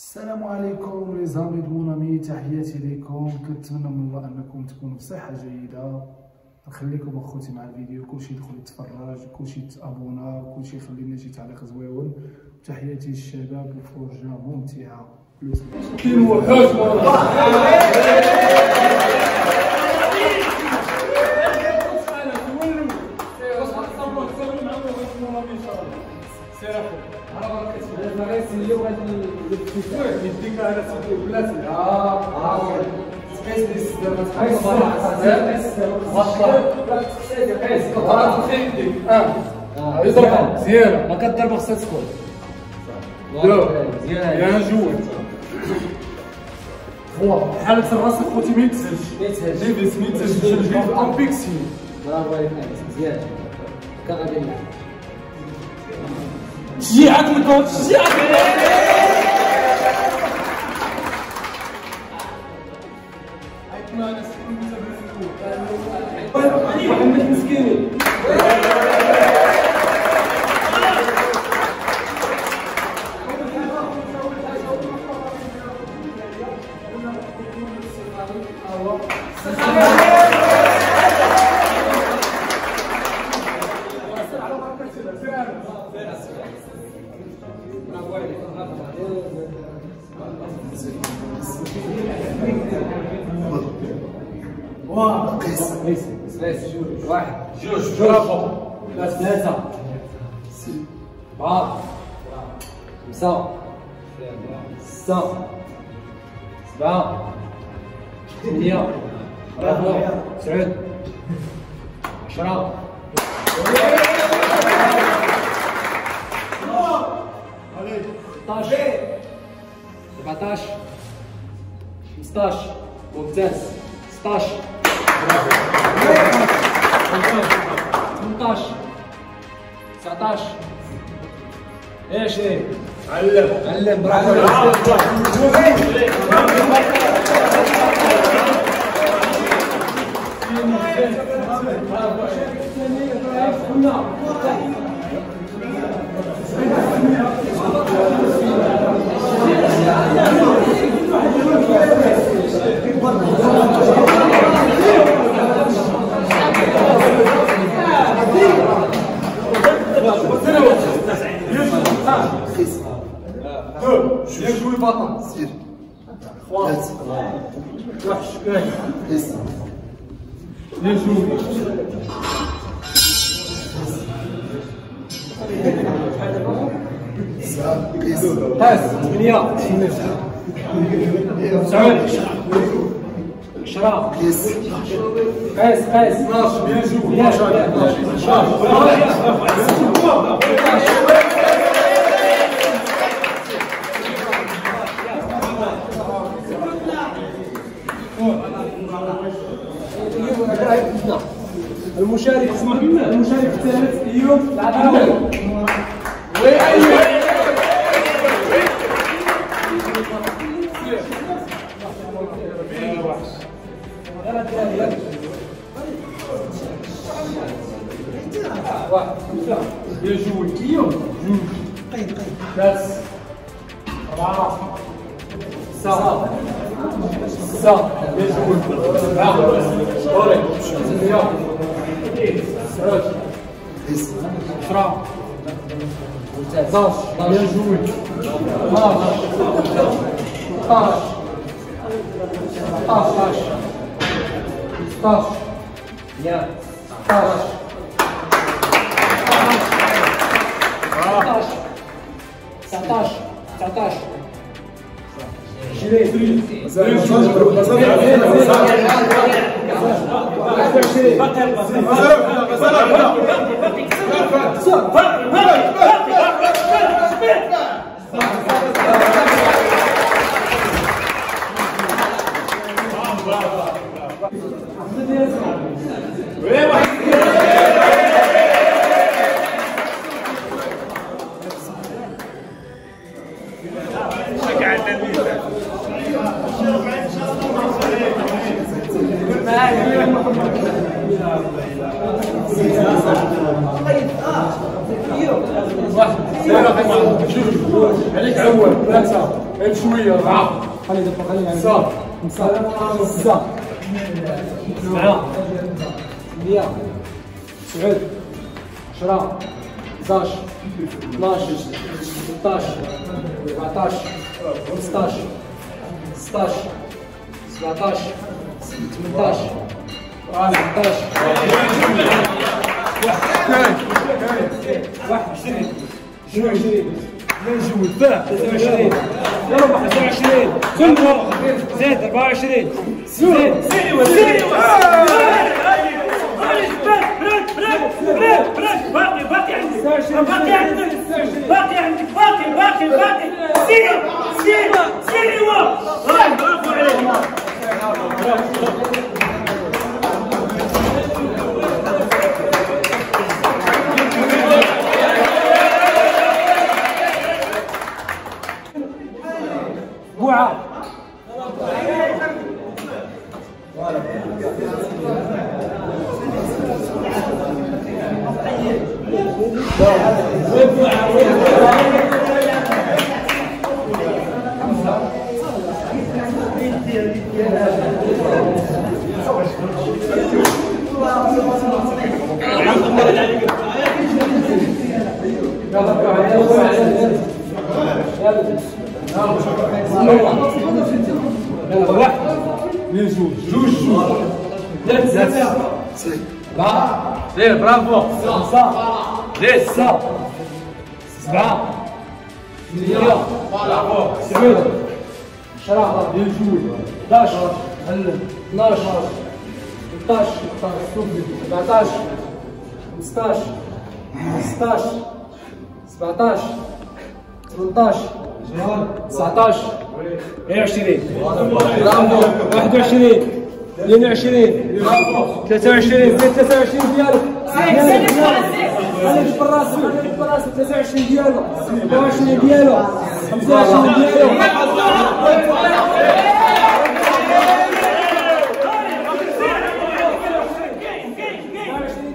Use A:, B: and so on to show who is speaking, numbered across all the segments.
A: السلام عليكم لي زامي مونامي تحياتي لكم. كنتمنى من الله أنكم تكونوا بصحه جيدة. نخليكم أخوتي مع الفيديو. كلشي يدخل يتفرج كلشي تابونا كلشي يخلي لنا شي تعليق زويون. تحياتي للشباب الفرجة ممتعة.
B: كاين وحوش يديك أنا سيدي بلاتي آه آه سبيس ديس دابا تقيس مزيانه
C: ما كضرب خصها تكون
B: يا جوج هو حالة الراس خوتي ما يتسهلش
C: ما يتسهلش.
B: ليفيس ما يتسهلش جيب الامبيكسي
C: برافو عليك مزيان كغادي
B: شجيعك الكوتش شجيعك محمد مسكيني
C: واحد
B: جوج برافو
C: ثلاثة أربعة خمسة ستة سبعة ثمانية برافو تسعود عشرة ستاش سبعتاش خمسطاش ممتاز. ستاش 18 19 20 علم. علم. برافو
B: دو bien joué بطل
D: سير
B: كاين
D: قيس قيس.
C: 8 9 10
D: قيس
C: قاس Agora,
B: eu jogo aqui, ó. Jogo. Tem,
D: tem.
B: Desce.
C: Bravo.
B: Salta. Salta. Eu jogo. Bravo. Bora. Legal.
C: Rocha.
B: Isso.
C: Bravo. Mãos.
D: Eu
B: jogo. Mãos. Paz. Paz, paz. Paz. Yeah. Paz. Саташ. Саташ.
C: Ширей. Назад, назад, назад.
B: خمسة
C: سبعة ثمانية تسعود عشرة 11 12 13 14 15 16 17 18 23 كله زيد 24 زيد
E: باقي باقي عندك باقي عندك Zed, добавишь речь. Силева, силева, силева. Силева, силева,
C: силева.
B: زين برافو
C: خمسة ستة سبعة ثمانية تسعود عشرة 11 12 13 14 15 16 17 18 19 20 برافو 21 22 23 23 ديالك ديالك خليك بالراس خليك بالراس. 23 ديالو. 24 ديالو. 25 ديالو.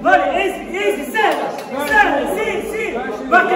E: هاي ايزي ايزي سهلة سهلة سير سير باقي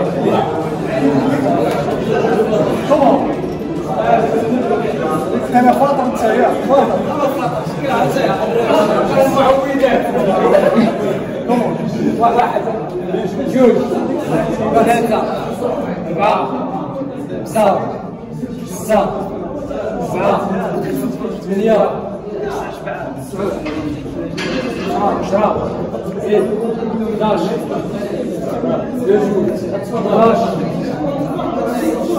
C: واحد جوج ثلاثة أربعة خمسة ستة سبعة ثمانية تسعود عشرة زيد 11 12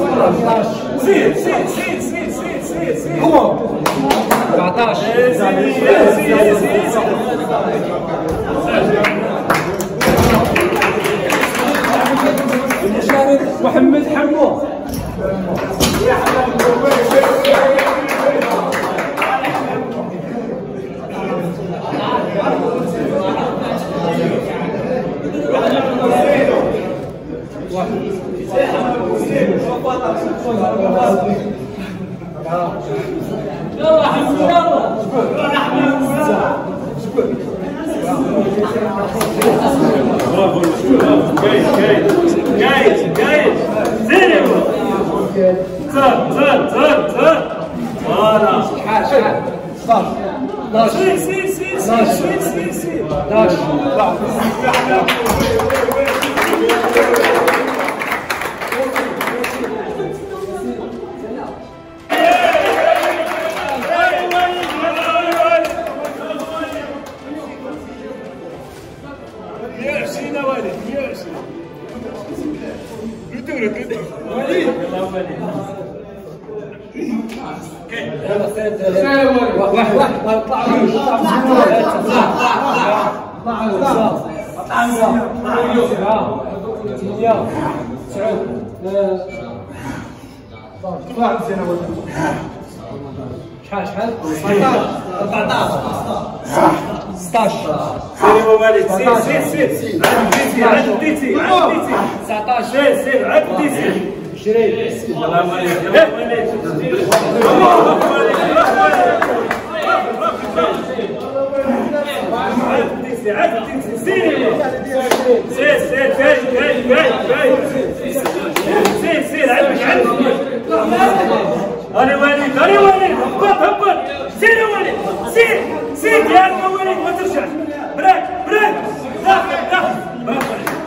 C: 13
E: سير سير سير سير سير سير سير Avantage. 老师。
C: واحد
B: زين اول
C: شحال شحال 14 16
E: سير ووالد سير سير سير عاد بديتي عاد بديتي
C: 19
E: سير سير عاد بديتي
C: 20
E: الله يبارك يا وليد عاد بديتي عاد بديتي سير سير سير كاي كاي كاي كاي سير سير عندك عندك هاني وليد هاني وليد. هبط هبط. سير يا وليد سير سير. يا وليد ما ترجع. بريك بريك. داخل داخل برافو عليك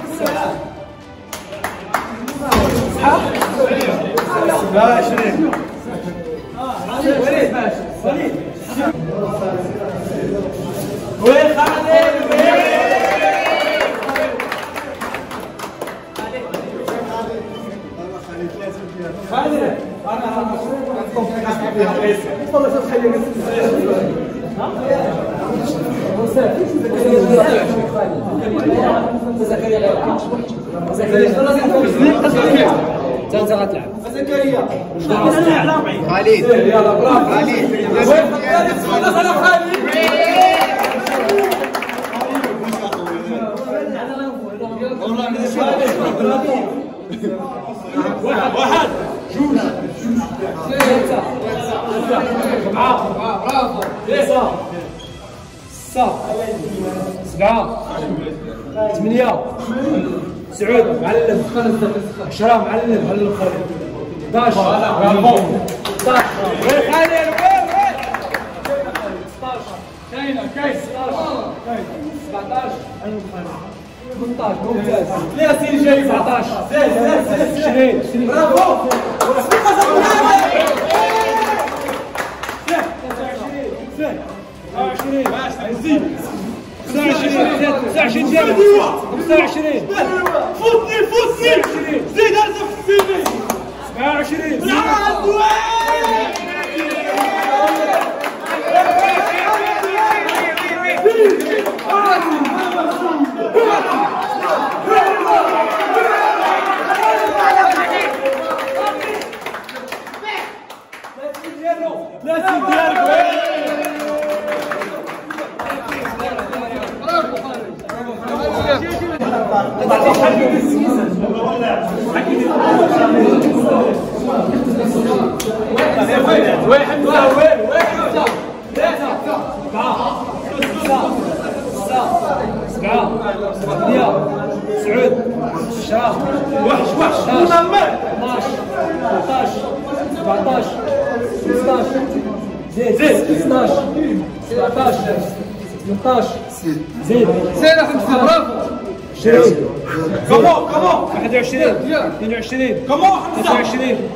E: وين خالد
C: انت غتلعب
D: خالد خالد
C: سبعة ثمانية سعود معلم عشرة معلم معلم خالد 11 برافو 16 وين خالد وين وين 16 كاينة كاين 16 17 معلم خالد 18 ممتاز لا سير جاي 19 20 пять, шире, зи, шире, Саши, Саши, Футни, футни, зи, даже футни, Саши, Саши, 17
B: 17
C: 21 21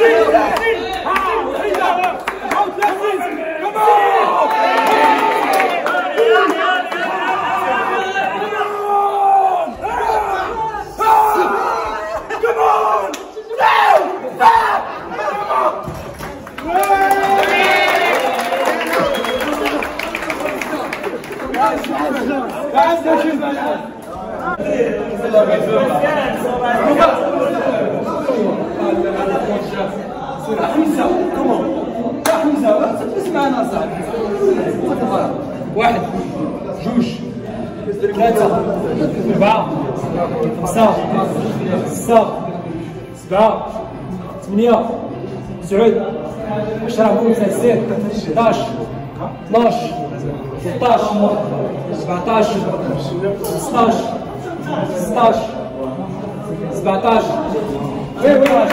C: Come on! تسعود عشرة خمسة ستة 11 12 13 17 16 16 17 وين وين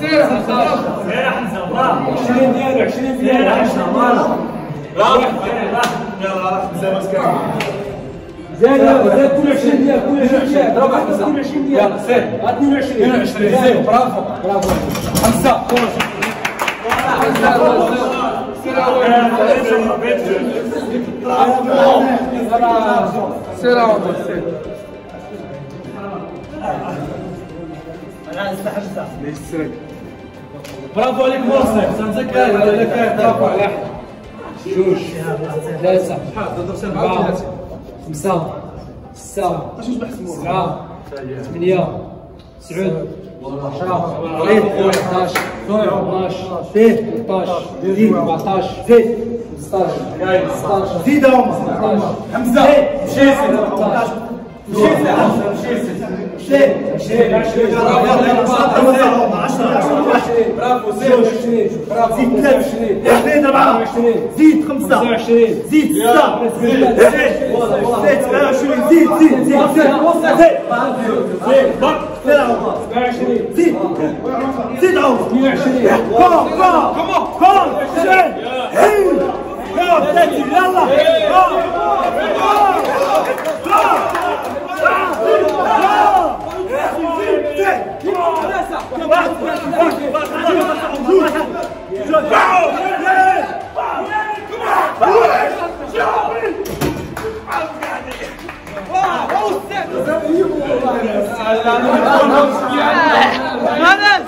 C: سير 19
E: يا حمزه الله
C: 20 ديالو 20 ديالو 10 زين يلا زاد زاد كل 20 دقيقة كل 20 دقيقة. اضرب واحدة كل 20 دقيقة. يلا سير 22 22 zéro برافو. برافو. خمسة. سير عمر سير أنا استحرزت ليش تسرق
E: برافو عليك. مرسي سنتذكر برافو على احمد
C: جوج ثلاثة أربعة خمسة ستة سبعة ثمانية تسعود عشرة زيد 11 12 زيد 13 زيد 14 زيد 15 16
E: زيد عمر حمزه مشيت مشيت مشيت Che, زيد أربعة زيد خمسة زيد ستة زيد زيد زيد زيد زيد زيد زيد عوض كون كون كون زيد كون ثلاثين يلا كون كون كون Manas!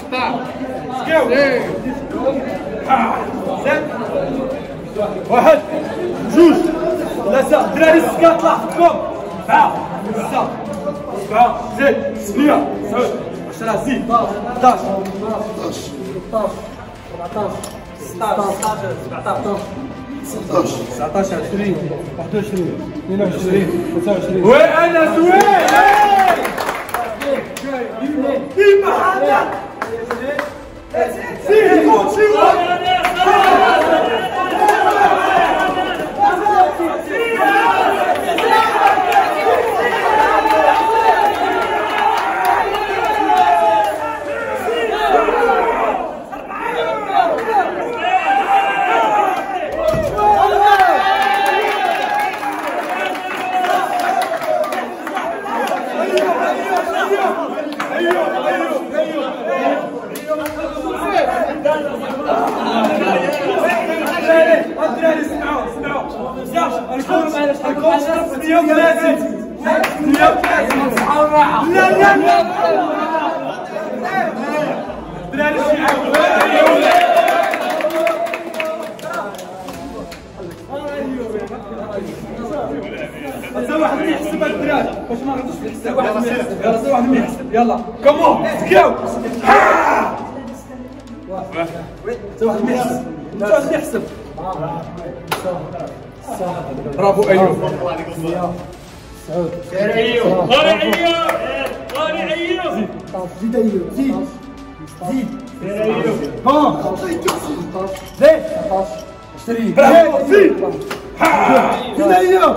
E: C'est pas... C'est pas... C'est pas... C'est pas... 一共七个 يلا سوي واحد مين يحسب يلا come on let's go سوي واحد واحد يحسب برافو ايوب
B: سعود ايوب غير ايوب
F: غير ايوب زيد
E: ايوب
F: زيد.
E: زيد غير ايوب
F: ها
E: زيد 20 برافو زيد.
B: ها!
E: زيد
B: ايوب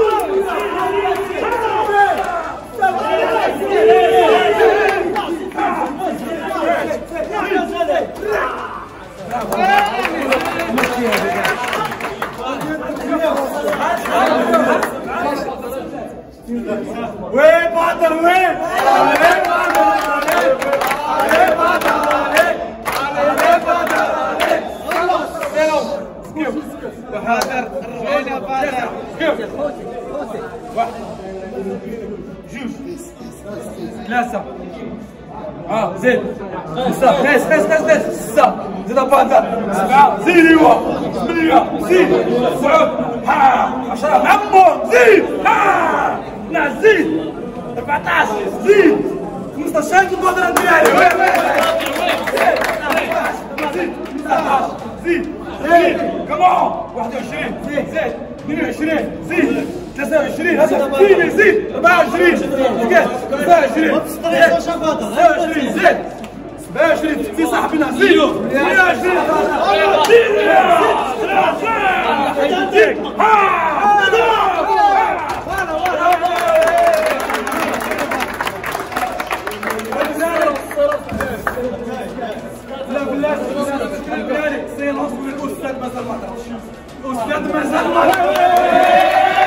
B: خمسة قيس قيس قيس قيس ستة زيد أباندا سبعة زيد ايوا ثمانية زيد تسعة ها عشرة معمر زيد ها 12 زيد 14 زيد 15 البودرة ديالي زيد 19 زيد زيد كمان 21 زيد زيد 22 زيد 23 هذا زيد زيد 24 زيد 25 27 زيد 27 في صاحبنا زيد 28 زيد زيد لا بالله بالله. سيلونس من الأستاذ مازال ما هضرش الاستاذ مازال ما هضرش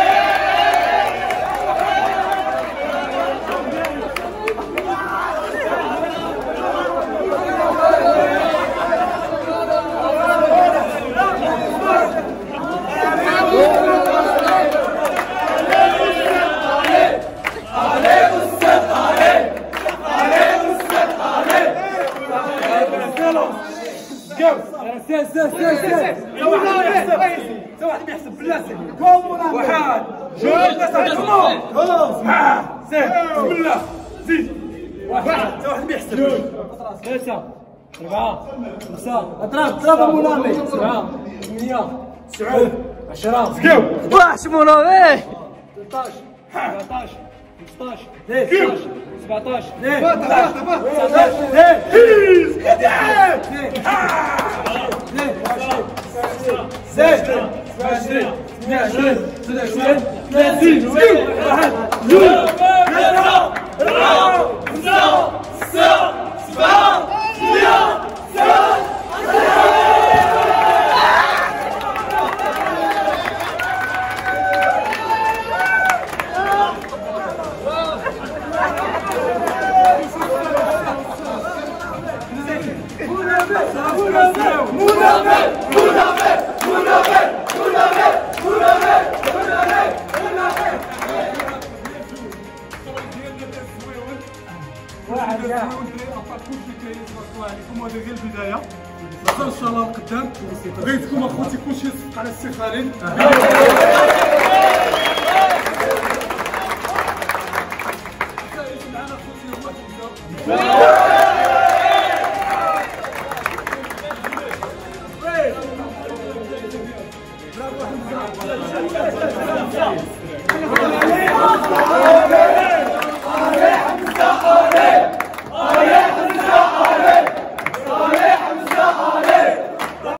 B: سير سير سير سير واحد بيحسب واحد بيحسب بالله واحد جوج ثلاثة خلاص سير بسم الله زيد واحد واحد بيحسب ثلاثة أربعة خمسة اضرب اضرب مولامي سبعة ثمانية تسعة عشرة
G: واش منوي
B: 13 14 15 16 17 19 زيد 20 22 23 30 واحد جوج ثلاثة أربعة خمسة ستة سبعة ثمانية تسعة
H: هذه غير البدايه ان شاء الله القدام بغيتكم اخوتي كلشي على السي خالد